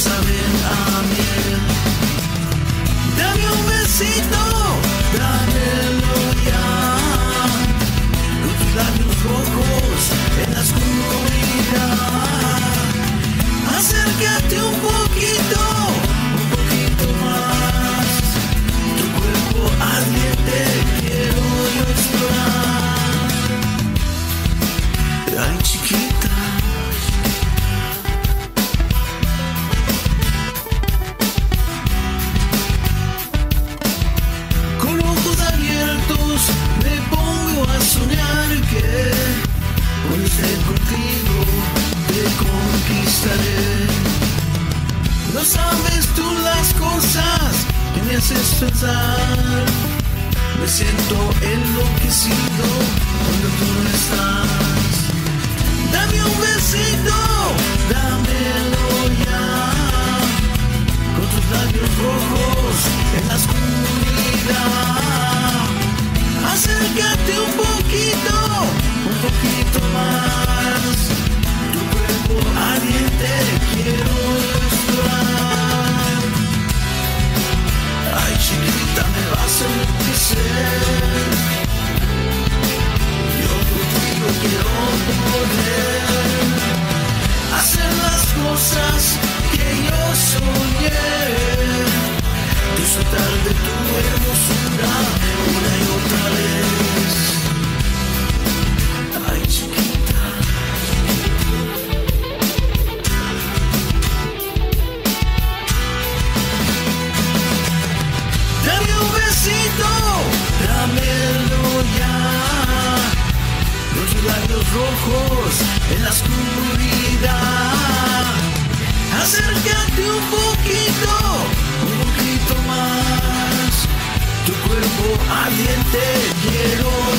saben a miel. Dame un besito, contigo te conquistaré. No sabes tú las cosas que me haces pensar. Me siento enloquecido cuando tú no estás. Dame un besito, dámelo ya con tus labios rojos en la oscuridad. Acércate un poquito, un poquito Disfrutar de tu hermosura una y otra vez. Ay, chiquita. Dame un besito, dámelo ya. Los labios rojos en la oscuridad. Acércate un poquito, ardiente quiero.